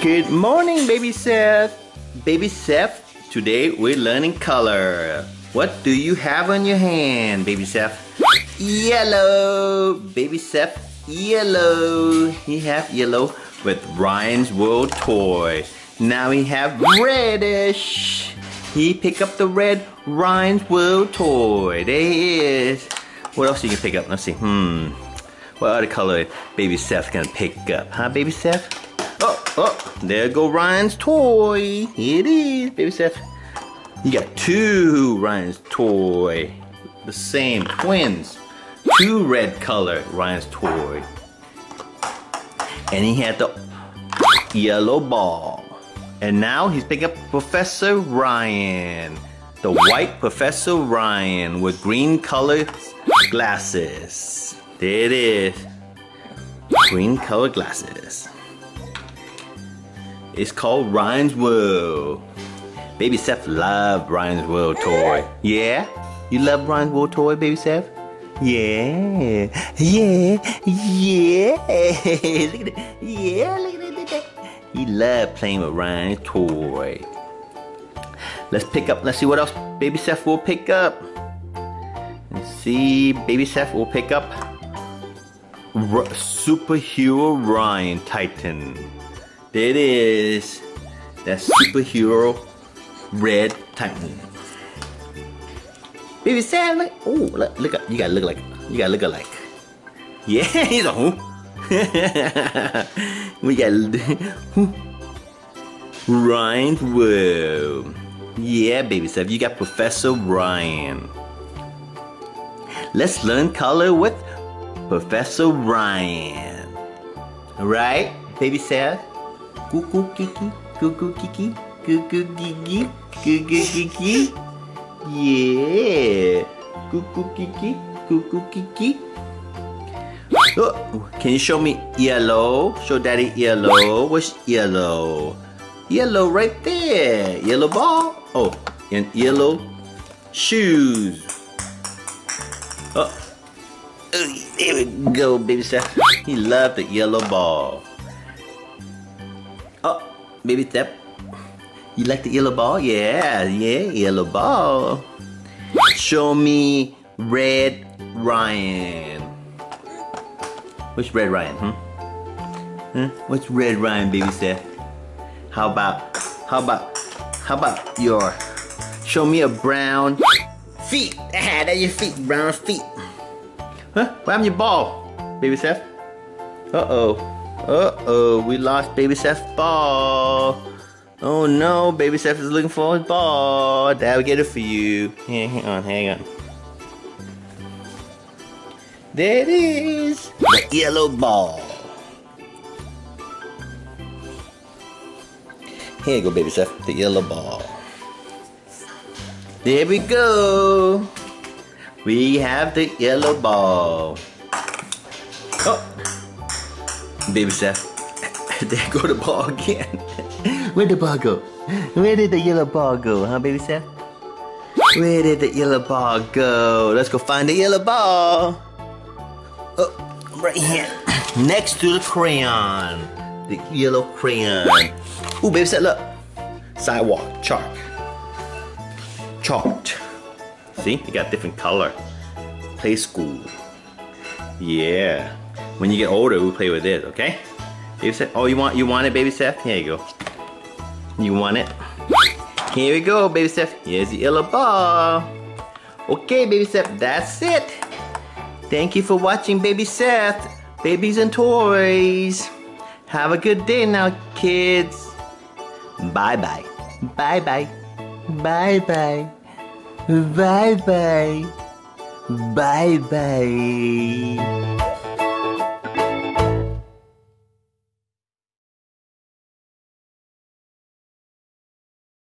Good morning, baby Seth. Baby Seth, today we're learning color. What do you have on your hand, baby Seth? Yellow, baby Seth, yellow. He have yellow with Ryan's World toy. Now we have reddish. He pick up the red Ryan's World toy. There he is. What else you can pick up? Let's see. Hmm. What other color baby Seth's gonna pick up? Huh, baby Seth? Oh, oh, there go Ryan's toy. Here it is, baby Seth. You got two Ryan's toy. The same, twins. Two red color Ryan's toy. And he had the yellow ball. And now he's picking up Professor Ryan. The white Professor Ryan with green colored glasses. There it is. Green colored glasses. It's called Ryan's World. Baby Seth love Ryan's World toy. Yeah? You love Ryan's World toy, Baby Seth? Yeah. Yeah. Yeah. look at that. Yeah, look at that. He love playing with Ryan's toy. Let's pick up, let's see what else Baby Seth will pick up. Let's see, Baby Seth will pick up R Superhero Ryan Titan. There it is. That superhero red Titan. Baby Seth, look, oh, look, look, up. you gotta look like, you gotta look alike. Yeah, he's a who. we got Ryan's Whoa. Yeah, baby Seth, you got Professor Ryan. Let's learn color with Professor Ryan. Alright, baby Seth? Cuckoo kiki, cuckoo kiki, cuckoo kiki, cuckoo kiki. Yeah. Cuckoo kiki, cuckoo kiki. Oh, can you show me yellow? Show daddy yellow. What's yellow? Yellow right there. Yellow ball. Oh, and yellow shoes. Oh, oh there we go, baby Seth. He loved the yellow ball. Baby Step. You like the yellow ball? Yeah, yeah, yellow ball. Show me red Ryan. Which red Ryan, hmm? Huh? What's red Ryan, baby Seth? How about, how about, how about your, show me a brown feet. Ah, your feet, brown feet. Huh? What to your ball, baby Seth? Uh-oh. Uh-oh, we lost baby Seth's ball. Oh no, baby Seth is looking for his ball. Dad will get it for you. Hang on, hang on. There it is. The yellow ball. Here you go, baby Seth. The yellow ball. There we go. We have the yellow ball. Oh. Baby Seth. there go the ball again. Where'd the ball go? Where did the yellow ball go, huh, baby Seth? Where did the yellow ball go? Let's go find the yellow ball. Oh, right here. Next to the crayon. The yellow crayon. Ooh, baby Seth, look. Sidewalk, chalk. Chalked. See, you got different color. Play school. Yeah. When you get older, we play with this, okay? Baby Seth, oh, you want you want it, baby Seth? Here you go. You want it? Here we go, baby Seth. Here's the yellow ball. Okay, baby Seth, that's it. Thank you for watching, baby Seth. Babies and toys. Have a good day now, kids. Bye-bye. Bye-bye. Bye-bye. Bye-bye. Bye-bye.